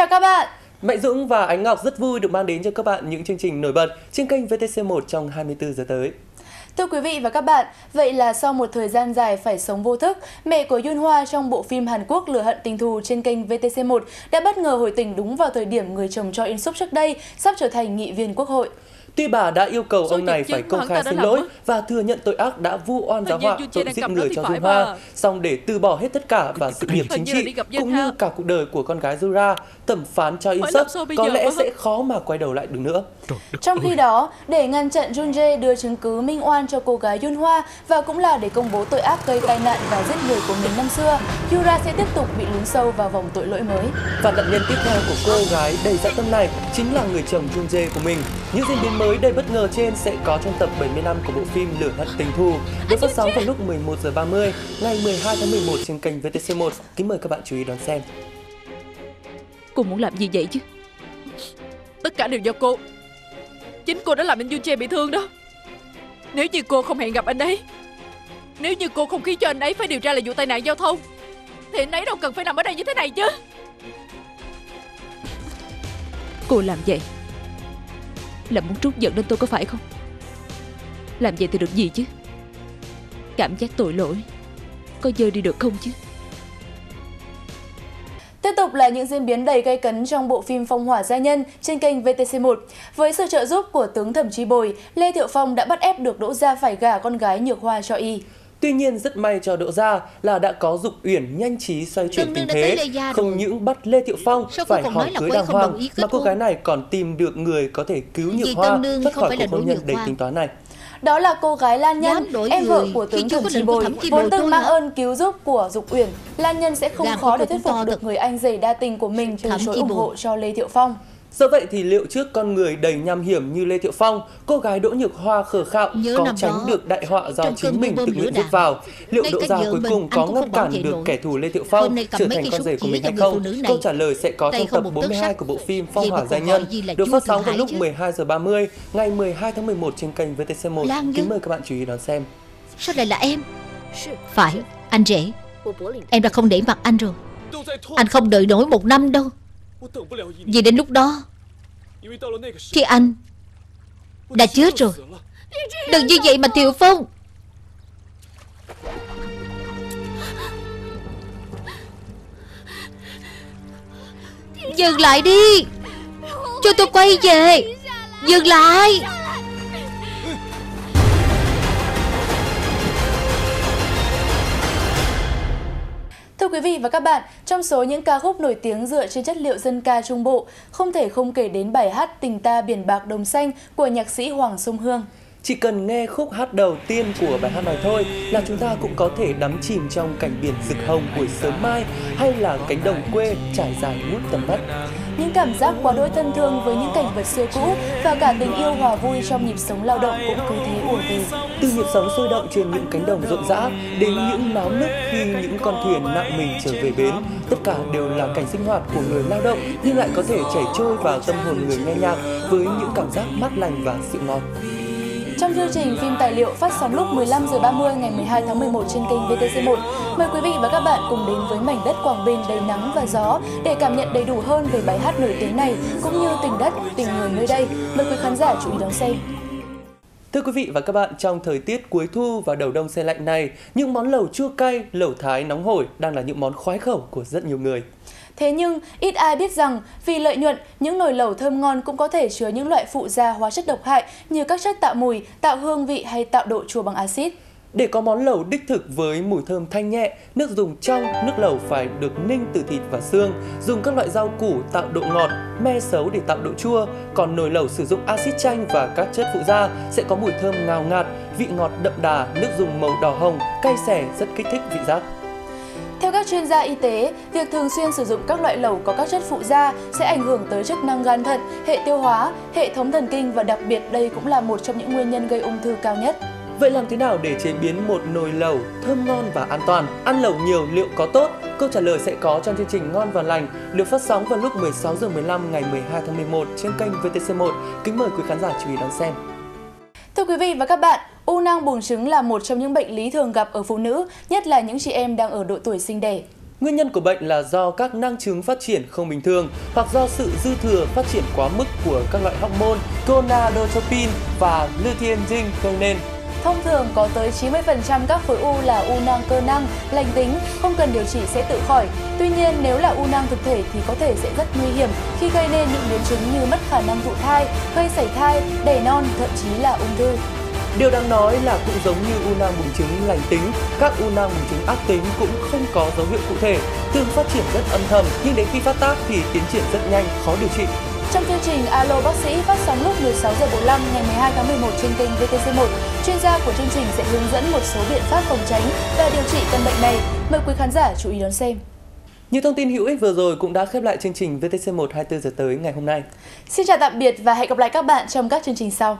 chào các bạn. Mạnh Dũng và Ánh Ngọc rất vui được mang đến cho các bạn những chương trình nổi bật trên kênh VTC1 trong 24 giờ tới. Thưa quý vị và các bạn, vậy là sau một thời gian dài phải sống vô thức, mẹ của Yun Hoa trong bộ phim Hàn Quốc Lửa hận tình thù trên kênh VTC1 đã bất ngờ hồi tỉnh đúng vào thời điểm người chồng cho In Suk trước đây sắp trở thành nghị viên quốc hội. Tuy bà đã yêu cầu ông này phải công khai xin lỗi và thừa nhận tội ác đã vu oan giáo họa tội giết người cho Dung Hoa, song để từ bỏ hết tất cả và sự nghiệp chính trị cũng như cả cuộc đời của con gái Zura, thẩm phán cho In Suk có lẽ sẽ khó mà quay đầu lại được nữa. Trong khi đó, để ngăn chặn Jun Jae đưa chứng cứ minh oan cho cô gái Yun Hoa và cũng là để công bố tội ác gây tai nạn và giết người của mình năm xưa, Yura sẽ tiếp tục bị lún sâu vào vòng tội lỗi mới. Và nạn nhân tiếp theo của cô gái đầy dã tâm này chính là người chồng Jun Jae của mình. Những diễn biến mới đầy bất ngờ trên sẽ có trong tập 70 năm của bộ phim Lửa hận tình thù được phát sóng vào lúc 11 giờ 30 ngày 12 tháng 11 trên kênh VTC1. Kính mời các bạn chú ý đón xem. Cô muốn làm gì vậy chứ? Tất cả đều do cô. Chính cô đã làm anh Yun Jae bị thương đó. Nếu như cô không hẹn gặp anh ấy, nếu như cô không khiến cho anh ấy phải điều tra là vụ tai nạn giao thông, thì anh ấy đâu cần phải nằm ở đây như thế này chứ. Cô làm vậy là muốn trút giận lên tôi có phải không Làm vậy thì được gì chứ Cảm giác tội lỗi Có dơi đi được không chứ Tiếp tục là những diễn biến đầy gây cấn trong bộ phim Phong hỏa gia nhân trên kênh VTC1. Với sự trợ giúp của tướng Thẩm Chi Bồi, Lê Thiệu Phong đã bắt ép được Đỗ Gia phải gả con gái Nhược Hoa cho y. Tuy nhiên rất may cho Đỗ Gia là đã có Dục Uyển nhanh trí xoay chuyển tình thế, không những bắt Lê Thiệu Phong phải hỏi cưới đàng hoàng mà cô gái này còn tìm được người có thể cứu Nhược Hoa thoát khỏi cuộc hôn nhân đầy tính toán này. Đó là cô gái Lan Nhân, em vợ của tướng Thẩm Chi Bồi, vốn từng mang ơn cứu giúp của Dục Uyển. Lan Nhân sẽ không khó để thuyết phục được người anh rể đa tình của mình từ chối ủng hộ cho Lê Thiệu Phong. Do vậy thì liệu trước con người đầy nham hiểm như Lê Thiệu Phong, cô gái Đỗ Nhược Hoa khờ khạo Nhớ có tránh được đại họa do chính mình tự nguyện rút vào? Liệu Đỗ Gia cuối cùng có ngăn cản được kẻ thù Lê Thiệu Phong trở thành con rể của mình hay không? Câu trả lời sẽ có trong tập 42 của bộ phim Phong hỏa gia nhân, được phát sóng vào lúc 12 giờ 30 ngày 12 tháng 11 trên kênh VTC1. Kính mời các bạn chú ý đón xem. Sao lại là em? Phải, anh rể. Em đã không để mặt anh rồi. Anh không đợi nổi một năm đâu. Vì đến lúc đó, Thì anh Đã chết rồi. Đừng như vậy mà Thiệu Phong. Dừng lại đi. Cho tôi quay về. Dừng lại. Quý vị và các bạn, trong số những ca khúc nổi tiếng dựa trên chất liệu dân ca Trung Bộ, không thể không kể đến bài hát Tình ta biển bạc đồng xanh của nhạc sĩ Hoàng Sông Hương. Chỉ cần nghe khúc hát đầu tiên của bài hát này thôi là chúng ta cũng có thể đắm chìm trong cảnh biển rực hồng buổi sớm mai hay là cánh đồng quê trải dài ngút tầm mắt. Những cảm giác quá đỗi thân thương với những cảnh vật xưa cũ và cả tình yêu hòa vui trong nhịp sống lao động cũng cứ thế ùa về. Từ nhịp sống sôi động trên những cánh đồng rộn rã đến những náo nức khi những con thuyền nặng mình trở về bến, tất cả đều là cảnh sinh hoạt của người lao động nhưng lại có thể chảy trôi vào tâm hồn người nghe nhạc với những cảm giác mát lành và dịu ngọt. Trong chương trình phim tài liệu phát sóng lúc 15 giờ 30 ngày 12 tháng 11 trên kênh VTC1, mời quý vị và các bạn cùng đến với mảnh đất Quảng Bình đầy nắng và gió để cảm nhận đầy đủ hơn về bài hát nổi tiếng này cũng như tình đất, tình người nơi đây. Mời quý khán giả chú ý đón xem. Thưa quý vị và các bạn, trong thời tiết cuối thu và đầu đông xe lạnh này, những món lẩu chua cay, lẩu thái nóng hổi đang là những món khoái khẩu của rất nhiều người. Thế nhưng, ít ai biết rằng vì lợi nhuận, những nồi lẩu thơm ngon cũng có thể chứa những loại phụ gia hóa chất độc hại như các chất tạo mùi, tạo hương vị hay tạo độ chua bằng axit. Để có món lẩu đích thực với mùi thơm thanh nhẹ, nước dùng trong, nước lẩu phải được ninh từ thịt và xương, dùng các loại rau củ tạo độ ngọt, me xấu để tạo độ chua, còn nồi lẩu sử dụng axit chanh và các chất phụ gia sẽ có mùi thơm ngào ngạt, vị ngọt đậm đà, nước dùng màu đỏ hồng, cay xẻ rất kích thích vị giác. Theo các chuyên gia y tế, việc thường xuyên sử dụng các loại lẩu có các chất phụ gia sẽ ảnh hưởng tới chức năng gan thận, hệ tiêu hóa, hệ thống thần kinh và đặc biệt đây cũng là một trong những nguyên nhân gây ung thư cao nhất. Vậy làm thế nào để chế biến một nồi lẩu thơm ngon và an toàn? Ăn lẩu nhiều liệu có tốt? Câu trả lời sẽ có trong chương trình Ngon và Lành được phát sóng vào lúc 16 giờ 15 ngày 12 tháng 11 trên kênh VTC1. Kính mời quý khán giả chú ý đón xem. Thưa quý vị và các bạn, u nang buồng trứng là một trong những bệnh lý thường gặp ở phụ nữ, nhất là những chị em đang ở độ tuổi sinh đẻ. Nguyên nhân của bệnh là do các nang trứng phát triển không bình thường hoặc do sự dư thừa phát triển quá mức của các loại hormone gonadotropin và luteinizing gây nên. Thông thường có tới 90% các khối u là u nang cơ năng, lành tính, không cần điều trị sẽ tự khỏi. Tuy nhiên, nếu là u nang thực thể thì có thể sẽ rất nguy hiểm khi gây nên những biến chứng như mất khả năng thụ thai, gây sảy thai, đẻ non, thậm chí là ung thư. Điều đáng nói là cũng giống như u nang bùng trứng lành tính, các u nang bùng trứng ác tính cũng không có dấu hiệu cụ thể, thường phát triển rất âm thầm nhưng đến khi phát tác thì tiến triển rất nhanh, khó điều trị. Trong chương trình Alo bác sĩ phát sóng lúc 16 giờ 45 ngày 12 tháng 11 trên kênh VTC1, chuyên gia của chương trình sẽ hướng dẫn một số biện pháp phòng tránh và điều trị căn bệnh này. Mời quý khán giả chú ý đón xem. Những thông tin hữu ích vừa rồi cũng đã khép lại chương trình VTC1 24 giờ tới ngày hôm nay. Xin chào tạm biệt và hẹn gặp lại các bạn trong các chương trình sau.